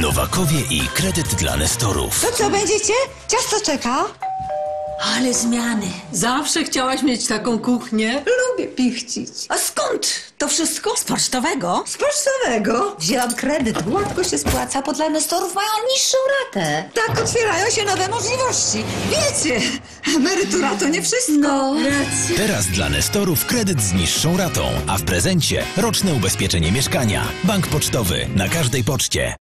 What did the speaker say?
Nowakowie i kredyt dla Nestorów. To co, będziecie? Ciasto czeka. Ale zmiany. Zawsze chciałaś mieć taką kuchnię. Lubię pichcić. A skąd to wszystko? Z pocztowego? Z pocztowego wzięłam kredyt. Łatwo się spłaca, bo dla nestorów mają niższą ratę. Tak otwierają się nowe możliwości. Wiecie, emerytura to nie wszystko. No. Teraz dla Nestorów kredyt z niższą ratą, a w prezencie roczne ubezpieczenie mieszkania. Bank pocztowy na każdej poczcie.